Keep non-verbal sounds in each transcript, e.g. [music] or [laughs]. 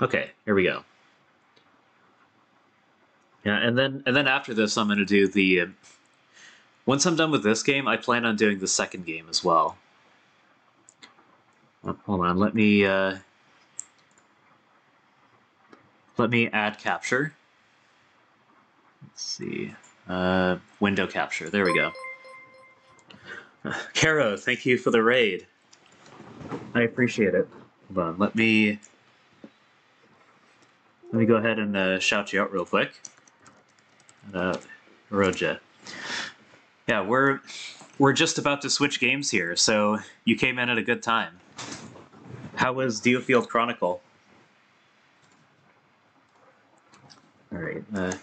Okay, here we go. Yeah, and then and then after this, I'm gonna do the. Uh, once I'm done with this game, I plan on doing the second game as well. Oh, hold on, let me. Uh, let me add capture. Let's see. Uh, window capture. There we go. [laughs] Caro, thank you for the raid. I appreciate it. Hold on, let me let me go ahead and uh, shout you out real quick. Uh, Roja. Yeah, we're we're just about to switch games here, so you came in at a good time. How was DioField Chronicle? All right. Uh,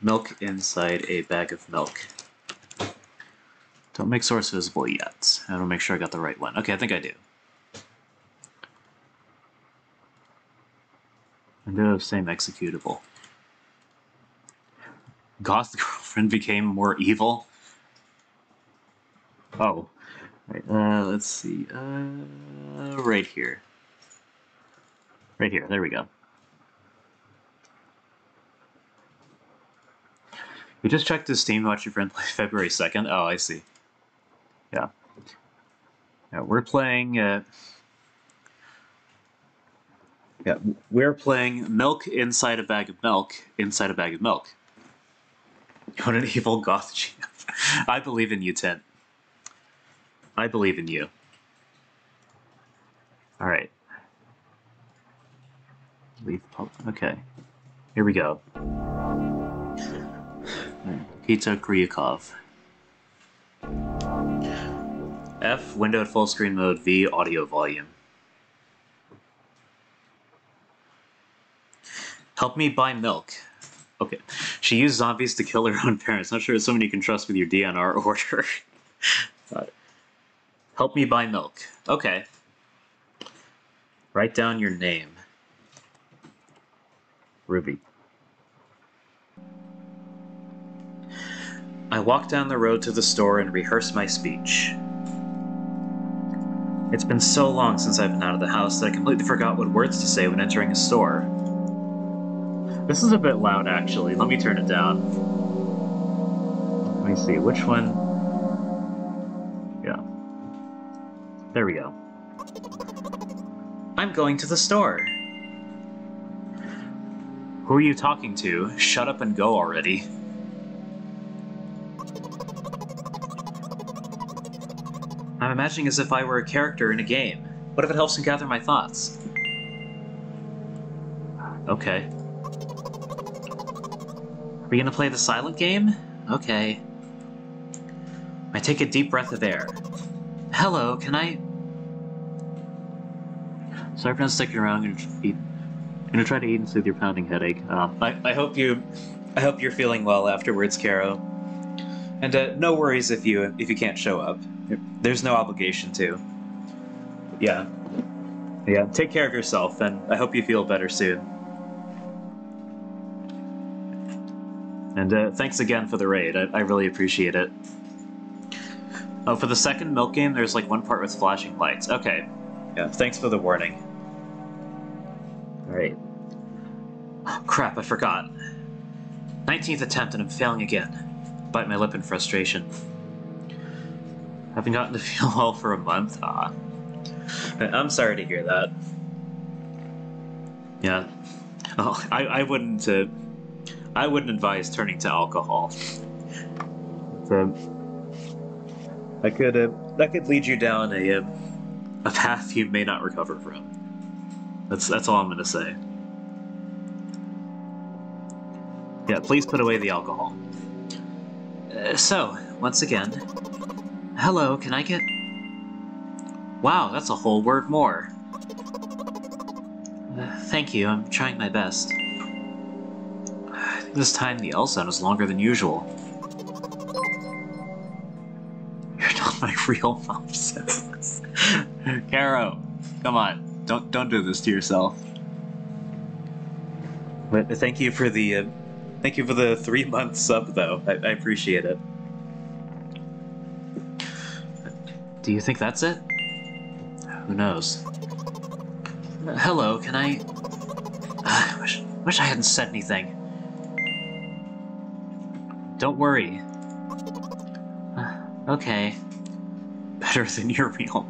milk inside a bag of milk. Don't make source visible yet. I want to make sure I got the right one. Okay, I think I do. Window same executable. Goth [laughs] girlfriend became more evil. Oh, right. Uh, let's see. Uh, right here. Right here. There we go. We just checked the Steam Watch Your Friend play [laughs] February 2nd. Oh, I see. Yeah. Yeah, we're playing. Uh, yeah, we're playing Milk Inside a Bag of Milk Inside a Bag of Milk. What an evil goth GF. [laughs] I believe in you, Tint. I believe in you. Alright. Leave pub. Okay. Here we go. Pizza Kryukov. F, window at full screen mode, V, audio volume. Help me buy milk. Okay. She used zombies to kill her [laughs] own parents. Not sure it's someone you can trust with your DNR [laughs] order. Help me buy milk. Okay. Write down your name. Ruby. I walk down the road to the store and rehearse my speech. It's been so long since I've been out of the house that I completely forgot what words to say when entering a store. This is a bit loud, actually. Let me turn it down. Let me see, which one? Yeah. There we go. I'm going to the store. Who are you talking to? Shut up and go already. I'm imagining as if I were a character in a game. What if it helps me gather my thoughts? Okay. Are we gonna play the silent game? Okay. I take a deep breath of air. Hello, can I... Sorry for not sticking around. I'm gonna, eat. I'm gonna try to eat and soothe your pounding headache. Uh, I, I hope you, I hope you're feeling well afterwards, Caro. And uh, no worries if you if you can't show up. There's no obligation to. Yeah. Yeah. Take care of yourself, and I hope you feel better soon. And uh, thanks again for the raid. I, I really appreciate it. Oh, for the second milk game, there's like one part with flashing lights. Okay. Yeah, thanks for the warning. Alright. Oh, crap, I forgot. 19th attempt and I'm failing again. Bite my lip in frustration. Haven't gotten to [laughs] feel well for a month. Ah. I'm sorry to hear that. Yeah. Oh, I, I wouldn't uh, I wouldn't advise turning to alcohol. Um, that could uh, that could lead you down a uh, a path you may not recover from. That's that's all I'm gonna say. Yeah, please put away the alcohol. Uh, so, once again, hello, can I get... Wow, that's a whole word more. Uh, thank you, I'm trying my best. This time the L sound is longer than usual. You're not my [laughs] real mom says. Caro, come on, don't don't do this to yourself. But thank you for the uh, thank you for the three month sub though. I, I appreciate it. Do you think that's it? Who knows? Uh, hello, can I... [sighs] Uh, wish, wish I hadn't said anything. Don't worry. [sighs] Okay. Better than your meal.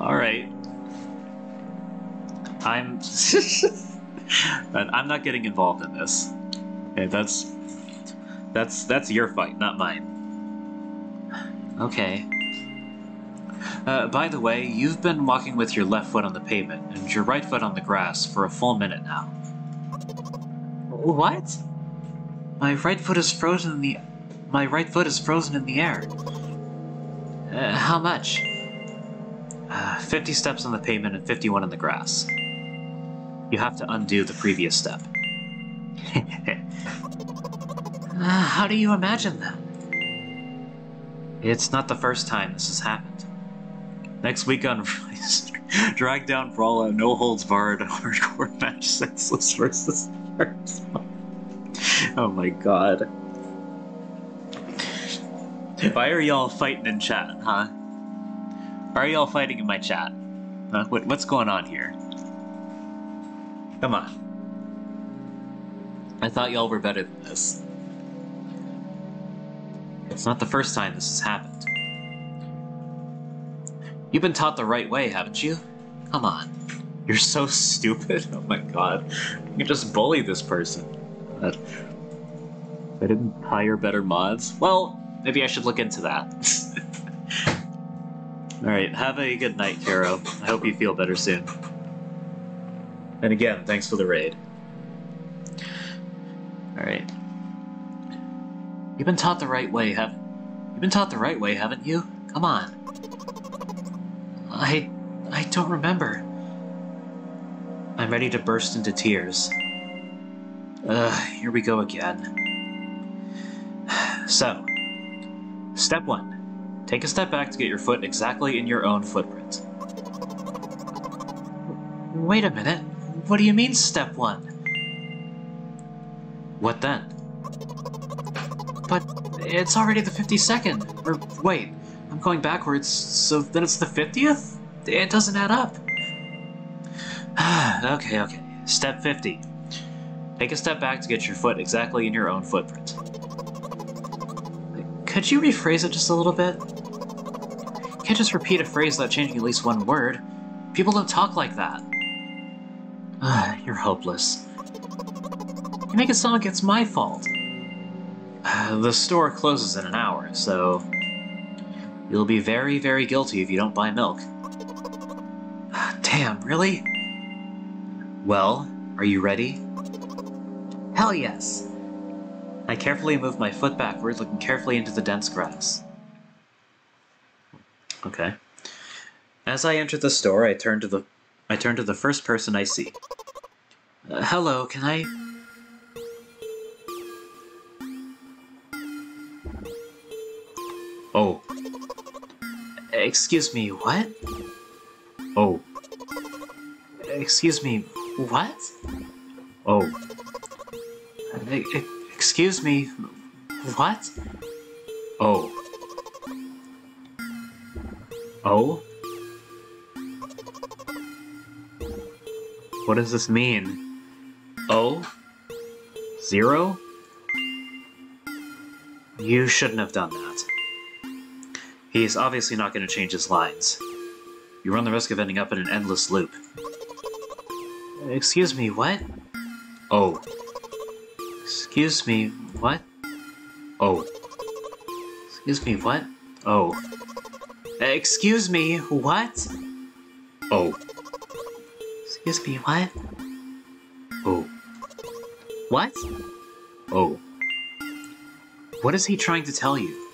Alright. I'm... [laughs] I'm not getting involved in this. Okay, that's... That's that's your fight, not mine. Okay. Uh, by the way, you've been walking with your left foot on the pavement and your right foot on the grass for a full minute now. What? My right foot is frozen in the... My right foot is frozen in the air. Uh, how much? Uh, 50 steps on the pavement and 51 in the grass. You have to undo the previous step. [laughs] uh, how do you imagine that? It's not the first time this has happened. Next week on [laughs] Drag Down Brawl, a no holds barred [laughs] hardcore match senseless versus [laughs] Oh my god. Why are y'all fighting in chat, huh? Are y'all fighting in my chat? Huh? What, what's going on here? Come on. I thought y'all were better than this. It's not the first time this has happened. You've been taught the right way, haven't you? Come on. You're so [laughs] stupid. Oh my god. You just bully this person. I didn't hire better mods. Well, maybe I should look into that. [laughs] Alright, have a good night, Caro. I hope you feel better soon. And again, thanks for the raid. Alright. You've been taught the right way, have You've been taught the right way, haven't you? Come on. I... I don't remember. I'm ready to burst into tears. Ugh, here we go again. So, step one. Take a step back to get your foot exactly in your own footprint. Wait a minute. What do you mean, step one? What then? But it's already the 52nd. Or, wait, I'm going backwards, so then it's the 50th? It doesn't add up. [sighs] okay, okay. Step 50. Take a step back to get your foot exactly in your own footprint. Could you rephrase it just a little bit? You can't just repeat a phrase without changing at least one word. People don't talk like that. Ah, you're hopeless. You make it sound like it's my fault. The store closes in an hour, so... You'll be very, very guilty if you don't buy milk. Damn, really? Well, are you ready? Hell yes! I carefully move my foot backward, looking carefully into the dense grass. Okay. As I enter the store, I turn to the I turn to the first person I see. Uh, hello, can I... Oh. Excuse me, what? Oh. Excuse me, what? Oh. Excuse me, what? Oh. Oh? What does this mean? Oh? Zero? You shouldn't have done that. He's obviously not going to change his lines. You run the risk of ending up in an endless loop. Excuse me, what? Oh. Excuse me, what? Oh. Excuse me, what? Oh. Excuse me, what? Oh. Excuse me, what? Oh. What? Oh. What is he trying to tell you?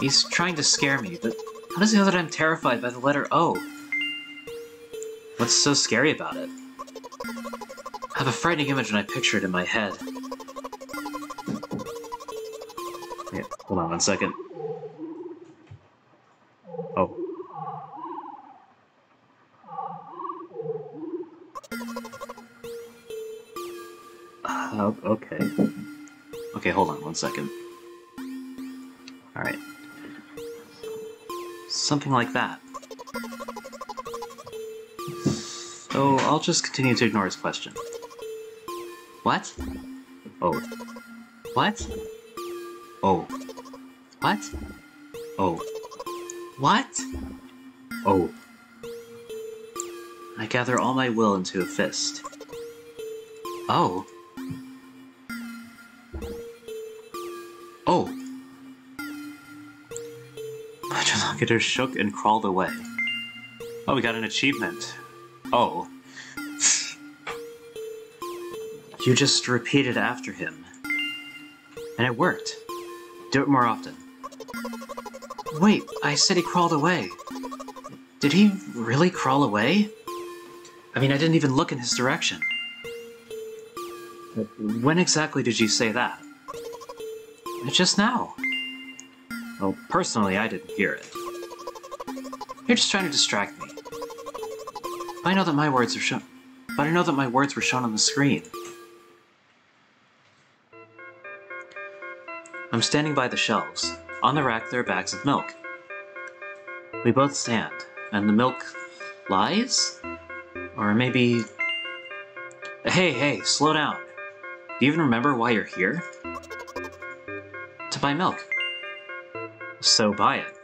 He's trying to scare me, but how does he know that I'm terrified by the letter O? What's so scary about it? I have a frightening image when I picture it in my head. Yeah, hold on one second. Oh. Uh, okay. Okay, hold on one second. Alright. Something like that. So I'll just continue to ignore his question. What? Oh. What? Oh. What? Oh. What? Oh. I gather all my will into a fist. Oh. Oh. My interlocutor shook and crawled away. Oh, we got an achievement. Oh. You just repeated after him. And it worked. Do it more often. Wait, I said he crawled away. Did he really crawl away? I mean, I didn't even look in his direction. When exactly did you say that? Just now. Well, personally, I didn't hear it. You're just trying to distract me. I know that my words are shown, but I know that my words were shown on the screen. I'm standing by the shelves. On the rack, there are bags of milk. We both stand, and the milk lies? Or maybe. Hey, hey, slow down. Do you even remember why you're here? To buy milk. So buy it.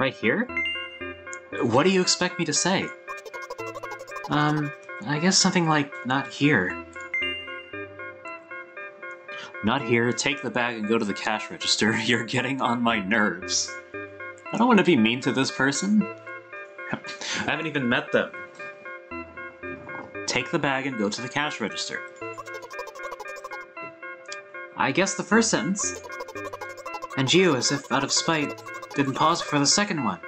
Right here? What do you expect me to say? Um, I guess something like, not here. Not here, take the bag and go to the cash register. [laughs] You're getting on my nerves. I don't want to be mean to this person. I haven't even met them. Take the bag and go to the cash register. I guess the first sentence. And Gio, as if out of spite, didn't pause for the second one.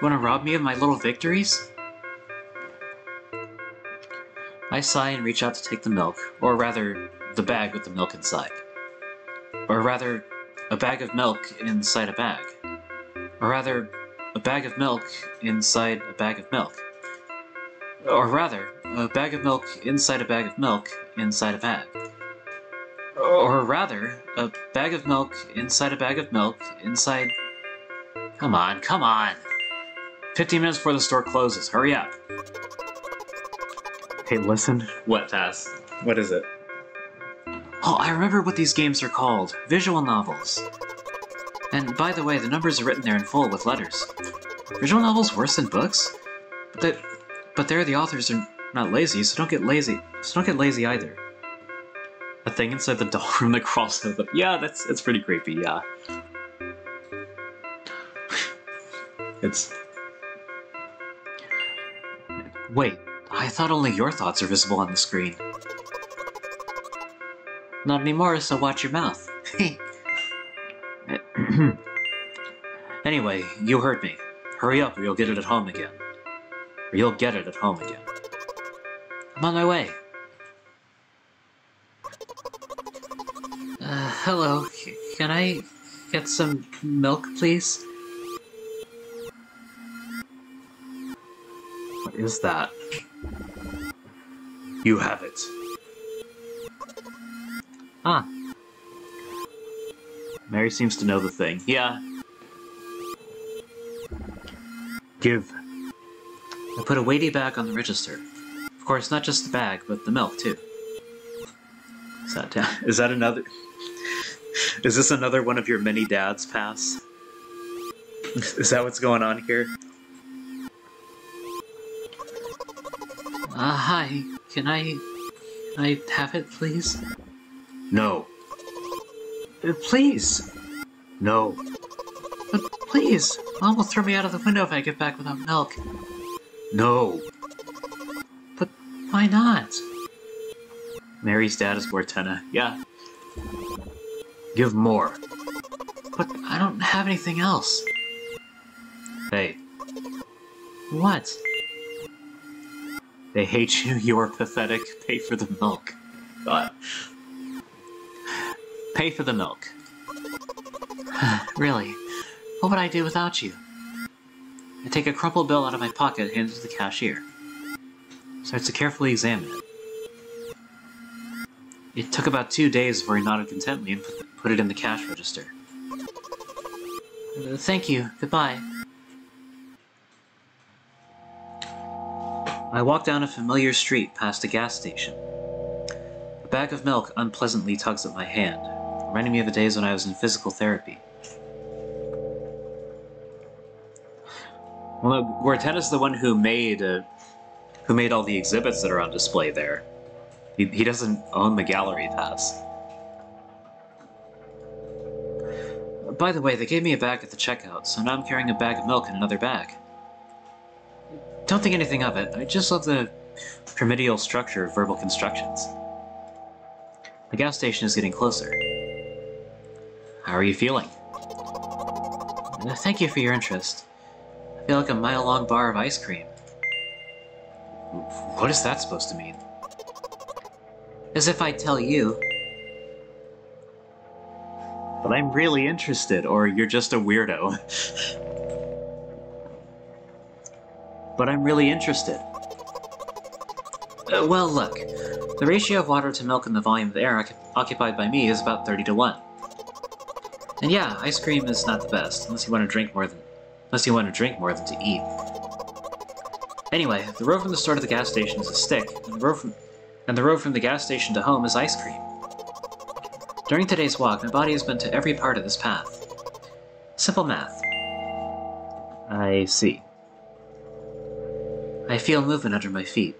Wanna rob me of my little victories? I sigh and reach out to take the milk, or rather, the bag with the milk inside. Or rather, a bag of milk inside a bag. Or rather, a bag of milk inside a bag of milk. Or rather, a bag of milk inside a bag of milk inside a bag. Or rather, a bag of milk inside a bag of milk inside. Come on, come on! 15 minutes before the store closes, hurry up! Hey, listen. What, Pass? What is it? Oh, I remember what these games are called visual novels. And by the way, the numbers are written there in full with letters. Visual novels worse than books? But, but there the authors are not lazy, so don't get lazy. So don't get lazy either. A thing inside the [laughs] doll room that crawls out the. Yeah, that's it's pretty creepy. Yeah. [laughs] it's. Wait, I thought only your thoughts are visible on the screen. Not anymore, so watch your mouth. [laughs] anyway, you heard me. Hurry up or you'll get it at home again. Or you'll get it at home again. I'm on my way. Uh, hello. C can I get some milk, please? What is that? You have it. Ah. Mary seems to know the thing. Yeah. Give. I put a weighty bag on the register. Of course, not just the bag, but the milk, too. Is that, [laughs] is that another... Is this another one of your many dads pass? Is that what's going on here? Uh, hi. Can I... Can I have it, please? No. Please. No. But please, Mom will throw me out of the window if I get back without milk. No. But why not? Mary's dad is Guertena. Yeah. Give more. But I don't have anything else. Hey. What? They hate you, you're pathetic. Pay for the milk. God. Pay for the milk. [sighs] really? What would I do without you? I take a crumpled bill out of my pocket and hand it to the cashier. Starts to carefully examine it. It took about two days before he nodded contentedly and put, put it in the cash register. Uh, thank you. Goodbye. I walk down a familiar street past a gas station. A bag of milk unpleasantly tugs at my hand, reminding me of the days when I was in physical therapy. Well, Guertena is the one who made uh, who made all the exhibits that are on display there. He, he doesn't own the gallery pass. By the way, they gave me a bag at the checkout, so now I'm carrying a bag of milk in another bag. Don't think anything of it. I just love the pyramidal structure of verbal constructions. The gas station is getting closer. How are you feeling? Thank you for your interest. I feel like a mile long bar of ice cream. What is that supposed to mean? As if I tell you. But I'm really interested, or you're just a weirdo. [laughs] but I'm really interested. Uh, well, look. The ratio of water to milk and the volume of air occupied by me is about 30 to 1. And yeah, ice cream is not the best, unless you want to drink more than unless you want to drink more than to eat. Anyway, the road from the store to the gas station is a stick, and the road from and the road from the gas station to home is ice cream. During today's walk, my body has been to every part of this path. Simple math. I see. I feel movement under my feet.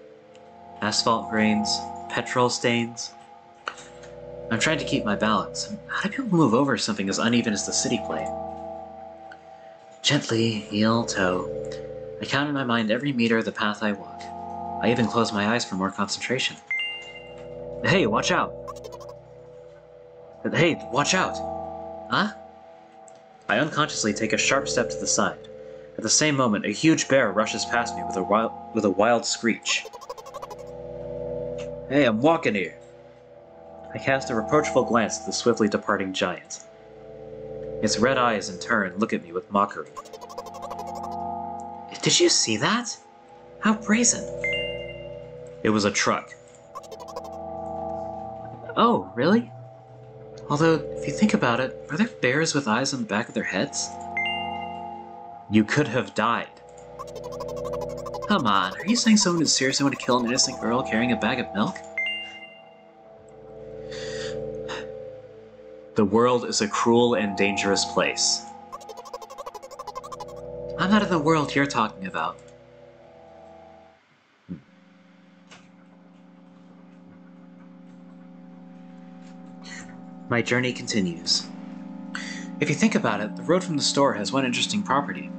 Asphalt grains, petrol stains. I'm trying to keep my balance. How do people move over something as uneven as the city plate? Gently, heel, toe. I count in my mind every meter of the path I walk. I even close my eyes for more concentration. Hey, watch out! Hey, watch out! Huh? I unconsciously take a sharp step to the side. At the same moment, a huge bear rushes past me with a wild, with a wild screech. Hey, I'm walking here. I cast a reproachful glance at the swiftly departing giant. Its red eyes, in turn, look at me with mockery. Did you see that? How brazen. It was a truck. Oh, really? Although, if you think about it, are there bears with eyes on the back of their heads? You could have died. Come on, are you saying someone would seriously want to kill an innocent girl carrying a bag of milk? The world is a cruel and dangerous place. I'm not in the world you're talking about. My journey continues. If you think about it, the road from the store has one interesting property.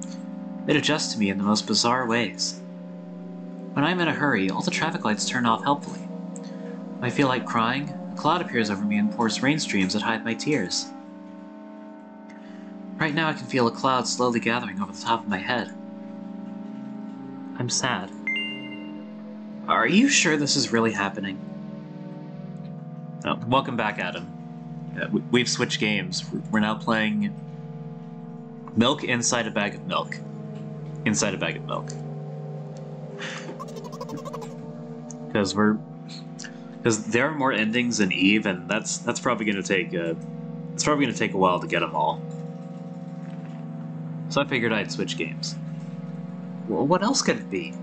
It adjusts to me in the most bizarre ways. When I'm in a hurry, all the traffic lights turn off helpfully. I feel like crying, a cloud appears over me and pours rain streams that hide my tears. Right now, I can feel a cloud slowly gathering over the top of my head. I'm sad. Are you sure this is really happening? Oh, welcome back, Adam. Uh, we- we've switched games. We're- We're now playing Milk Inside a Bag of Milk. Inside a Bag of Milk. Because we're. Because there are more endings in Ib, and that's that's probably going to take uh, it's probably going to take a while to get them all. So I figured I'd switch games. Well, what else could it be?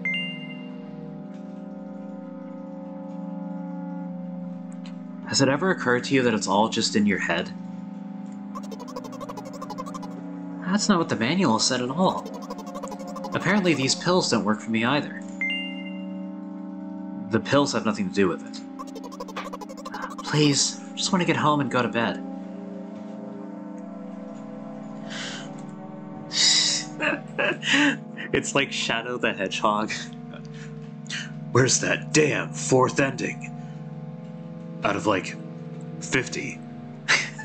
Has it ever occurred to you that it's all just in your head? That's not what the manual said at all. Apparently, these pills don't work for me either. The pills have nothing to do with it. Please, just want to get home and go to bed. [laughs] it's like Shadow the Hedgehog. Where's that damn fourth ending? Out of like 50. [laughs]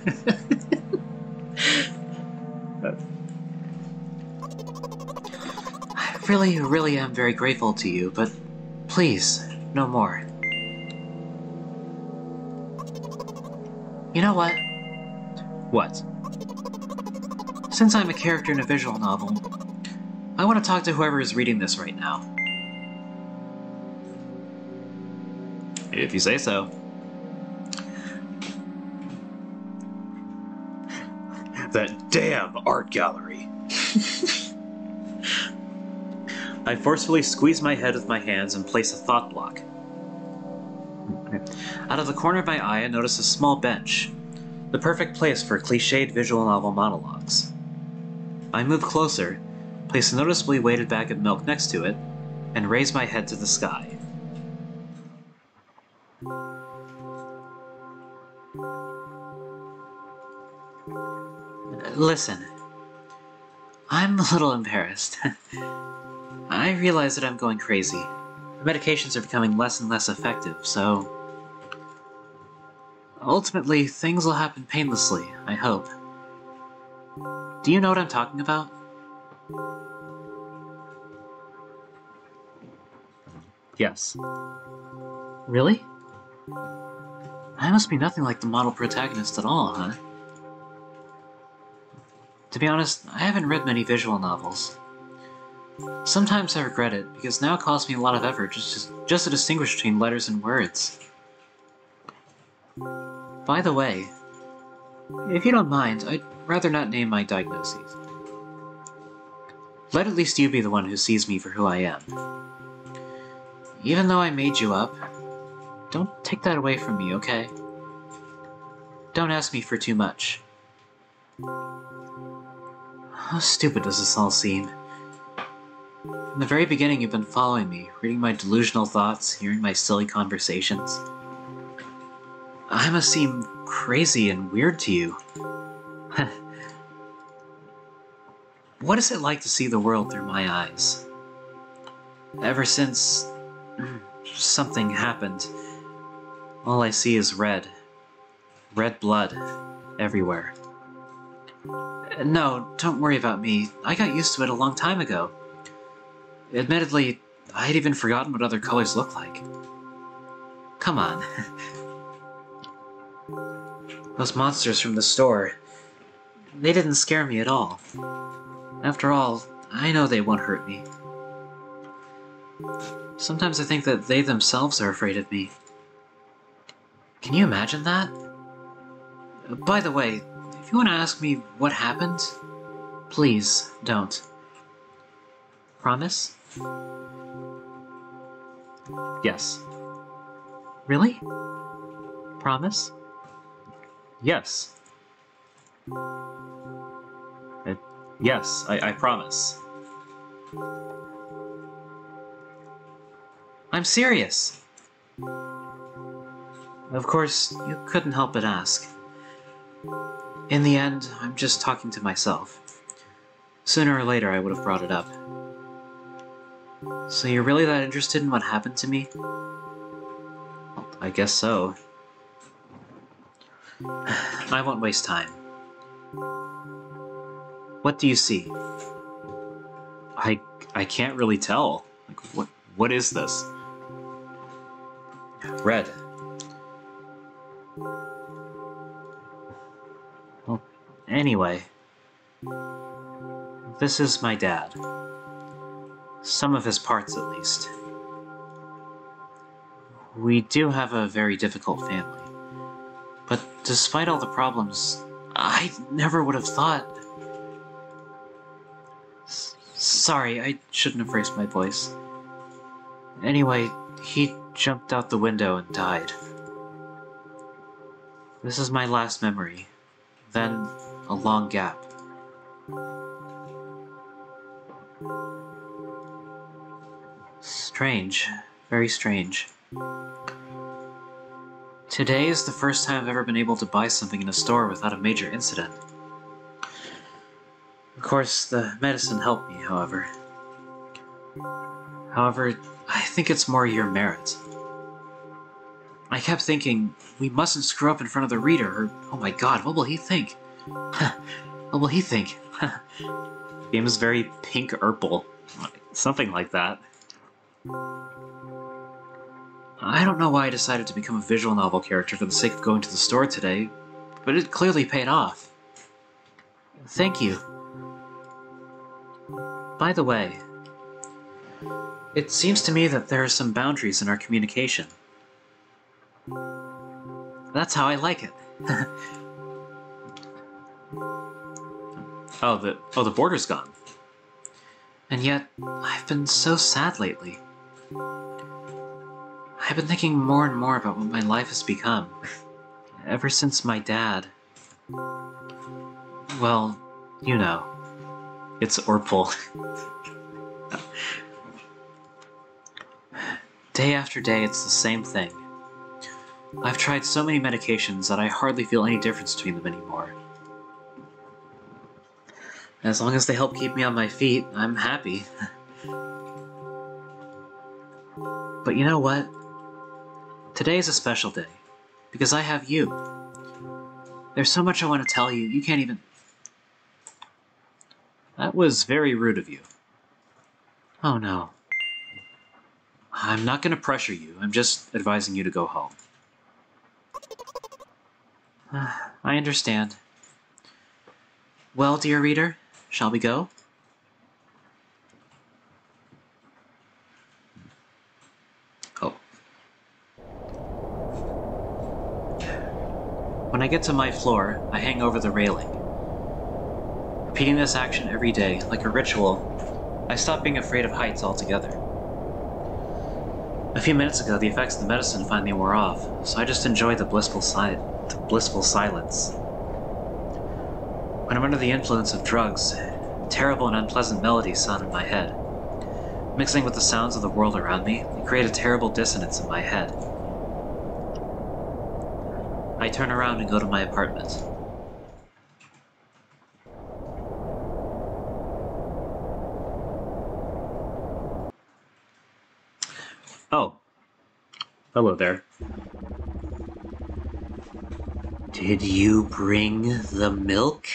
I really, really am very grateful to you, but please, no more. You know what? What? Since I'm a character in a visual novel, I want to talk to whoever is reading this right now. If you say so. That damn art gallery. [laughs] I forcefully squeeze my head with my hands and place a thought block. Out of the corner of my eye, I notice a small bench, the perfect place for cliched visual novel monologues. I move closer, place a noticeably weighted bag of milk next to it, and raise my head to the sky. Listen, I'm a little embarrassed. [laughs] I realize that I'm going crazy. The medications are becoming less and less effective, so. Ultimately, things will happen painlessly, I hope. Do you know what I'm talking about? Yes. Really? I must be nothing like the model protagonist at all, huh? To be honest, I haven't read many visual novels. Sometimes I regret it, because now it costs me a lot of effort just to, just to distinguish between letters and words. By the way, if you don't mind, I'd rather not name my diagnoses. Let at least you be the one who sees me for who I am. Even though I made you up, don't take that away from me, okay? Don't ask me for too much. How stupid does this all seem? From the very beginning, you've been following me, reading my delusional thoughts, hearing my silly conversations. I must seem crazy and weird to you. [laughs] what is it like to see the world through my eyes? Ever since something happened, all I see is red. Red blood everywhere. No, don't worry about me. I got used to it a long time ago. Admittedly, I had even forgotten what other colors look like. Come on. [laughs] Those monsters from the store, they didn't scare me at all. After all, I know they won't hurt me. Sometimes I think that they themselves are afraid of me. Can you imagine that? By the way, if you want to ask me what happened, please don't. Promise? Yes. Really? Promise? Yes. Uh, yes, I, I promise. I'm serious. Of course, you couldn't help but ask. In the end, I'm just talking to myself. Sooner or later, I would have brought it up. So you're really that interested in what happened to me? I guess so. I won't waste time. What do you see? I I can't really tell. Like what what is this? Red. Well, anyway. This is my dad. Some of his parts, at least. We do have a very difficult family. But despite all the problems, I never would have thought... S sorry, I shouldn't have raised my voice. Anyway, he jumped out the window and died. This is my last memory. Then, a long gap. Strange. Very strange. Today is the first time I've ever been able to buy something in a store without a major incident. Of course, the medicine helped me, however. However, I think it's more your merit. I kept thinking, we mustn't screw up in front of the reader, or, oh my god, what will he think? [laughs] what will he think? [laughs] Game is very pink purple. Something like that. I don't know why I decided to become a visual novel character for the sake of going to the store today, but it clearly paid off. Thank you. By the way, it seems to me that there are some boundaries in our communication. That's how I like it. [laughs] oh, the oh the border's gone. And yet, I've been so sad lately. I've been thinking more and more about what my life has become. Ever since my dad. Well, you know. It's Orpal. day after day, it's the same thing. I've tried so many medications that I hardly feel any difference between them anymore. As long as they help keep me on my feet, I'm happy. [laughs] but you know what? Today is a special day, because I have you. There's so much I want to tell you, you can't even... That was very rude of you. Oh no. I'm not going to pressure you, I'm just advising you to go home. [sighs] I understand. Well, dear reader, Shall we go? Oh. When I get to my floor, I hang over the railing. Repeating this action every day, like a ritual, I stop being afraid of heights altogether. A few minutes ago, the effects of the medicine finally wore off, so I just enjoy the blissful, si the blissful silence. When I'm under the influence of drugs, terrible and unpleasant melodies sound in my head. Mixing with the sounds of the world around me, they create a terrible dissonance in my head. I turn around and go to my apartment. Oh. Hello there. Did you bring the milk?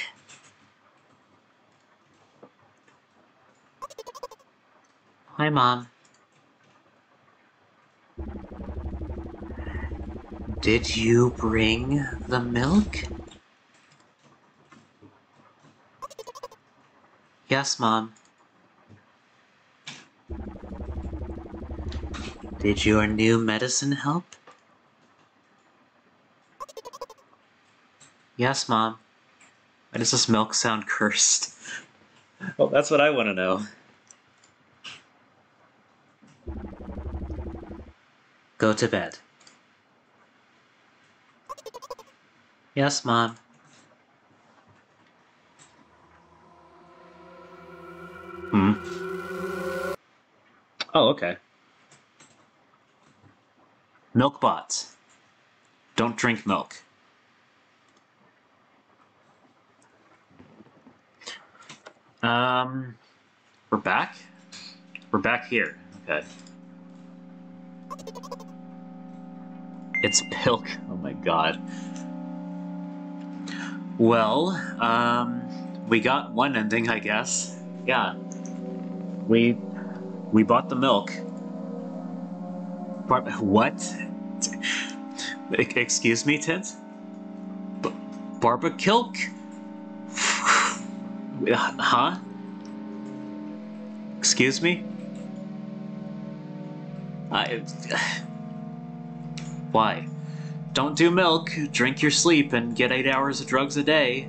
Hi, Mom. Did you bring the milk? Yes, Mom. Did your new medicine help? Yes, Mom. Why does this milk sound cursed? Well, that's what I want to know. Go to bed. Yes, Mom. Hmm. Oh, okay. Milk bots. Don't drink milk. Um, we're back? We're back here. Okay. It's Pilk. Oh my god. Well, um, we got one ending, I guess. Yeah. We, we bought the milk. What? [laughs] Excuse me, Tint? B Barbakilk? [sighs] huh? Excuse me? I... [sighs] Why? Don't do milk, drink your sleep, and get eight hours of drugs a day.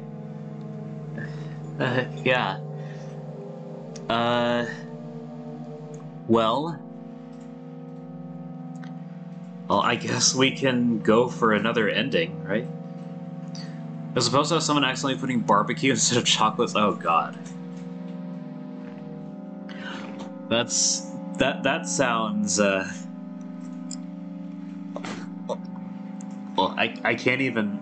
Uh, yeah. Uh... Well... Well, I guess we can go for another ending, right? As opposed to someone accidentally putting barbecue [laughs] instead of chocolates. Oh god. That's that that sounds uh I I can't even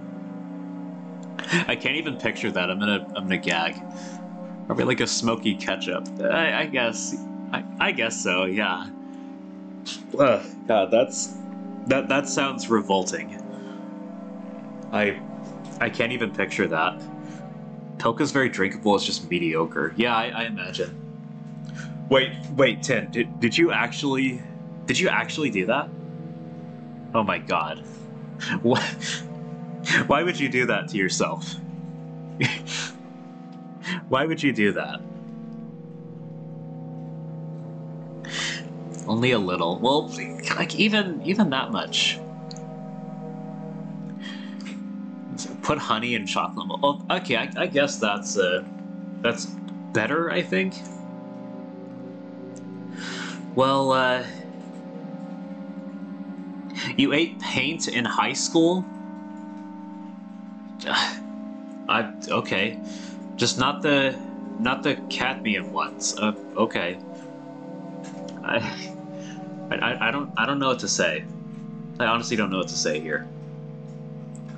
I can't even picture that. I'm gonna I'm gonna gag. Probably like a smoky ketchup. I, I guess I, I guess so, yeah. Ugh, god, that's that that sounds revolting. I I can't even picture that. Pilka's very drinkable, it's just mediocre. Yeah, I, I imagine. Wait, wait, Tin, did, did you actually... Did you actually do that? Oh my god. [laughs] What? Why would you do that to yourself? [laughs] Why would you do that? Only a little. Well, like even even that much. put honey in chocolate. Oh, okay, I, I guess that's uh, that's better. I think. Well, uh. You ate paint in high school? [sighs] I. Okay. Just not the. Not the cadmium ones. Uh, okay. I. I, I don't I don't know what to say. I honestly don't know what to say here.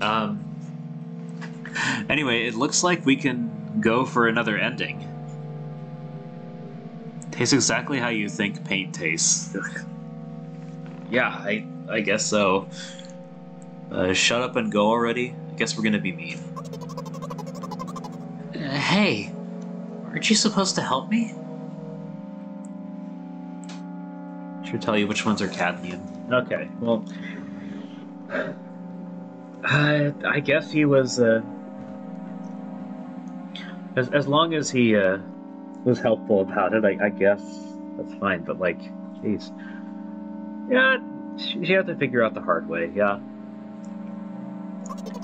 Um. Anyway, it looks like we can go for another ending. Tastes exactly how you think paint tastes. [laughs] yeah, I I guess so. Uh, shut up and go already. I guess we're gonna be mean. Uh, hey, aren't you supposed to help me? Should tell you which ones are cadmium. Okay, well, uh, I guess he was. Uh, as as long as he uh, was helpful about it, I, I guess that's fine. But like, jeez, yeah, she, had to figure out the hard way. Yeah.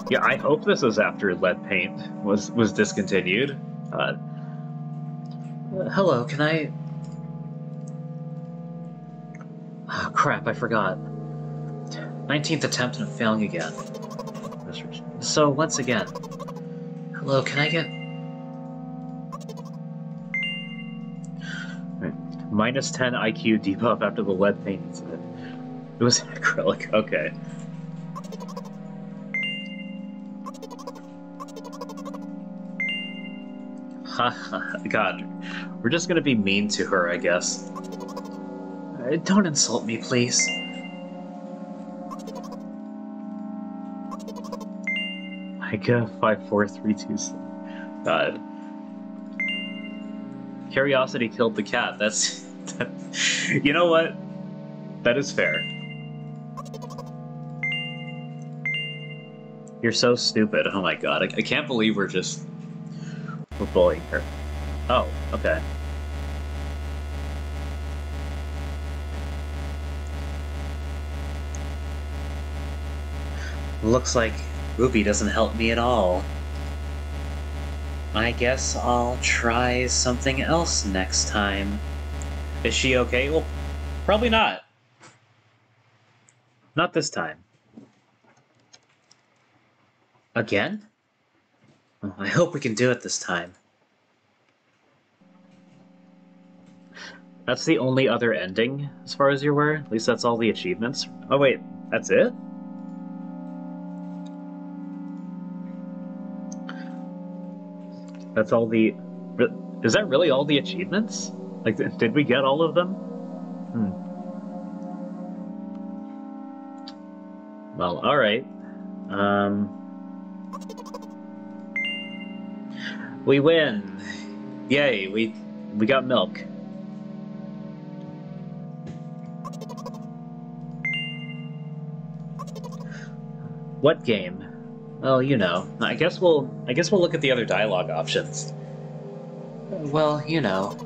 Yeah, I hope this is after lead paint was was discontinued. Uh, hello, can I? Oh, crap, I forgot. 19th attempt and I'm failing again. So, once again. Hello, can I get... Right. Minus 10 IQ debuff after the lead paint incident. It was [laughs] acrylic, okay. Ha ha god, we're just gonna be mean to her, I guess. Uh, don't insult me, please. Two seven. God. Curiosity killed the cat. That's, [laughs] that, you know what? That is fair. You're so stupid. Oh my god. I, I can't believe we're just we're bullying her. Oh, okay. Looks like Ruby doesn't help me at all. I guess I'll try something else next time. Is she okay? Well, probably not. Not this time. Again? I hope we can do it this time. That's the only other ending, as far as you're aware. At least that's all the achievements. Oh wait, that's it? That's all the... Is that really all the achievements? Like, did we get all of them? Hmm. Well, alright. Um... We win! Yay, we we got milk. What game? Well, you know. I guess we'll I guess we'll look at the other dialogue options. Well, you know.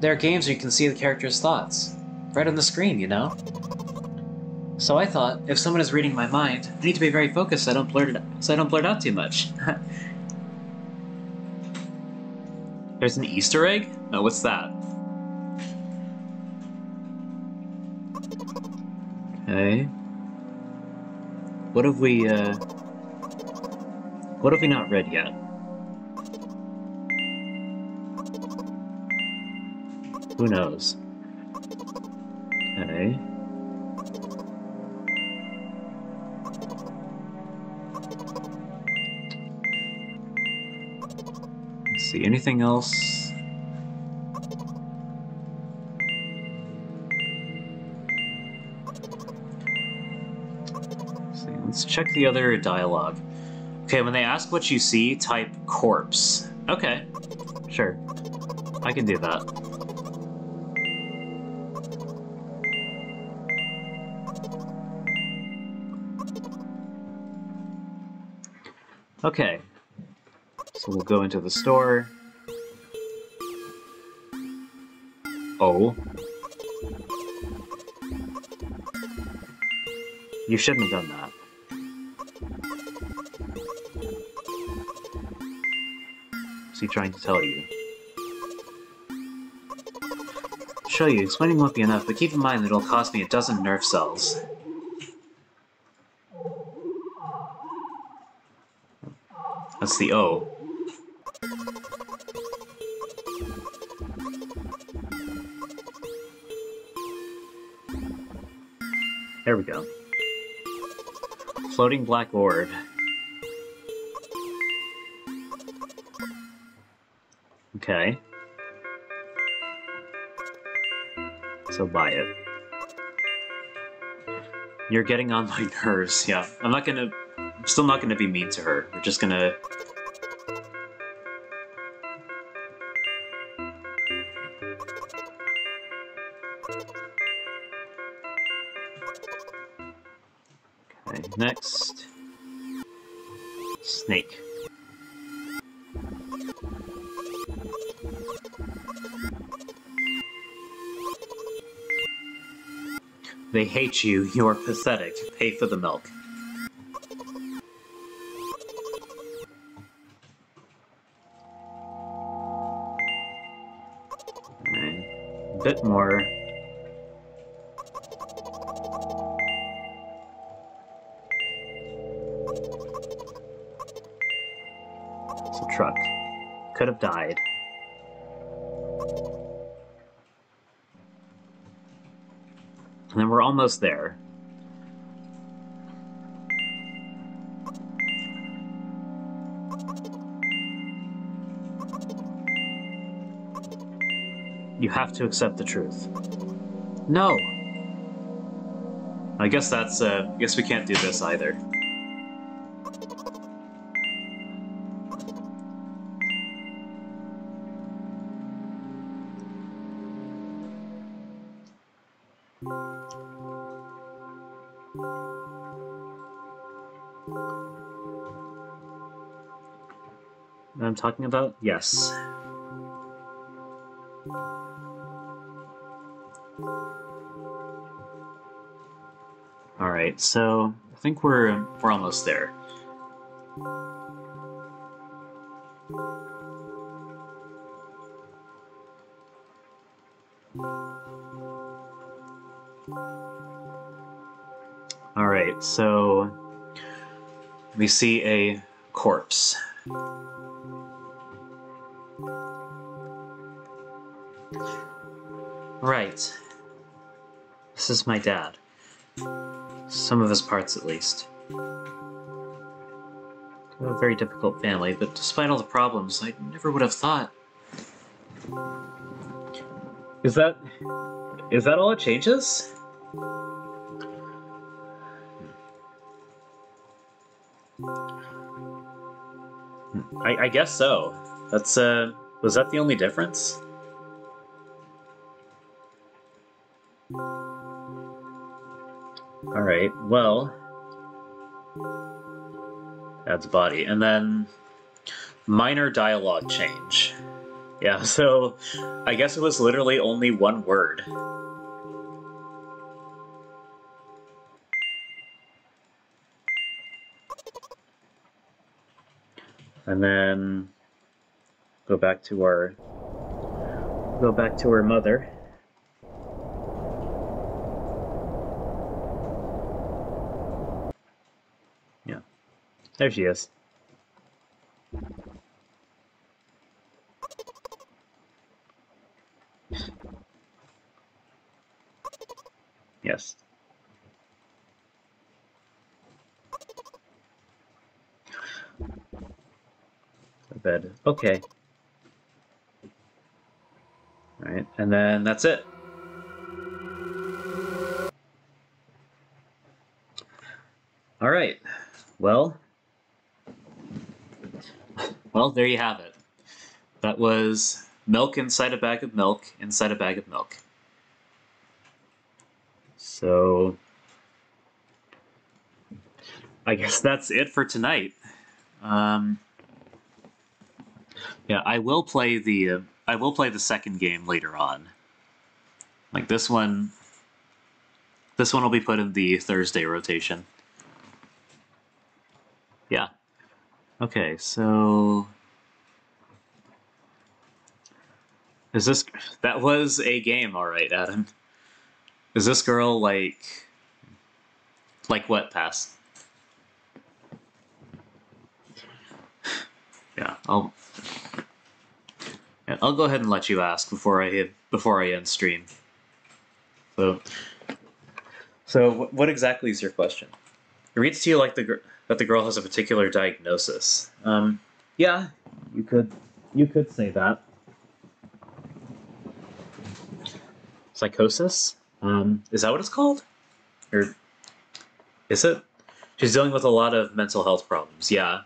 There are games where you can see the character's thoughts. Right on the screen, you know? So I thought, if someone is reading my mind, I need to be very focused so I don't blurt it so I don't blurt out too much. [laughs] There's an Easter egg? Oh, what's that? Okay. What have we, uh... What have we not read yet? Who knows? Okay. See, anything else? Let's see, let's check the other dialogue. Okay, when they ask what you see, type corpse. Okay, sure. I can do that. Okay, we'll go into the store. Oh. You shouldn't have done that. What's he trying to tell you? show you. Explaining won't be enough, but keep in mind that it'll cost me a dozen nerve cells. That's the O. Floating black orb. Okay. So buy it. You're getting on my [laughs] nerves, yeah. I'm not gonna... I'm still not gonna be mean to her. We're just gonna... Okay, next... Snake. They hate you. You are pathetic. Pay for the milk. A bit more. Could have died. And then we're almost there. You have to accept the truth. No! I guess that's, uh, I guess we can't do this either. I'm talking about? Yes. Alright, so I think we're we're almost there. Alright, so we see a corpse. This is my dad. Some of his parts, at least. A very difficult family, but despite all the problems, I never would have thought. Is that... Is that all it changes? I, I guess so. That's, uh... Was that the only difference? Well... Adds body. And then... Minor dialogue change. Yeah, [laughs] so... I guess it was literally only one word. And then... Go back to our... Go back to her mother. There she is. Yes. The bed. Okay. Alright, and then that's it. Alright. Well, well, there you have it. That was milk inside a bag of milk inside a bag of milk. So, I guess that's it for tonight. Um, yeah, I will play the uh, I will play the second game later on. Like this one, this one will be put in the Thursday rotation. Yeah. Okay, so Is this that was a game, all right, Adam? Is this girl like like what pass? [sighs] Yeah, I'll yeah, I'll go ahead and let you ask before I before I end stream. So, so what exactly is your question? It reads to you like the gr- that the girl has a particular diagnosis. Um, yeah, you could you could say that. Psychosis? Um, is that what it's called? Or is it? She's dealing with a lot of mental health problems. Yeah,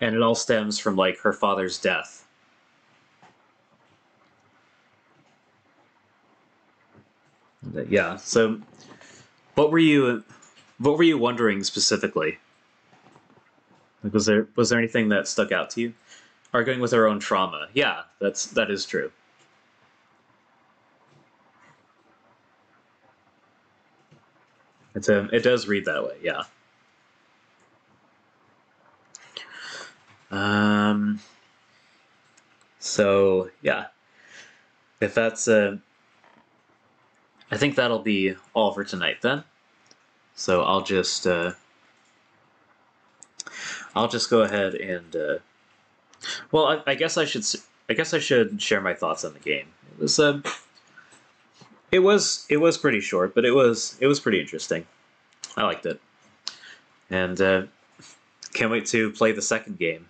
and it all stems from like her father's death. Yeah. So, what were you, what were you wondering specifically? Like, was there was there anything that stuck out to you? Arguing with our own trauma. Yeah, that's that is true. It's a, it does read that way. Yeah. Um. So yeah, if that's uh, I think that'll be all for tonight then. So I'll just uh, I'll just go ahead and uh, well, I, I guess I should I guess I should share my thoughts on the game. It was uh, it was it was pretty short, but it was it was pretty interesting. I liked it, and uh, can't wait to play the second game.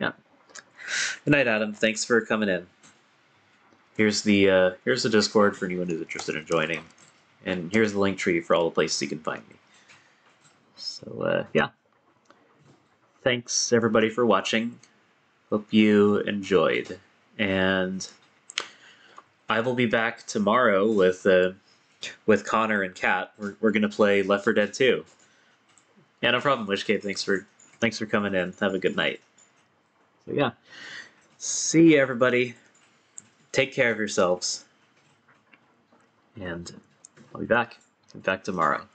Yeah. Good night, Adam. Thanks for coming in. Here's the uh, here's the Discord for anyone who's interested in joining, and here's the link tree for all the places you can find me. So uh, yeah, thanks everybody for watching. Hope you enjoyed, and I will be back tomorrow with uh, with Connor and Kat. We're we're gonna play Left 4 Dead 2. Yeah, no problem. Wishcape, thanks for thanks for coming in. Have a good night. So yeah, see you everybody take care of yourselves. And I'll be back. Be back tomorrow.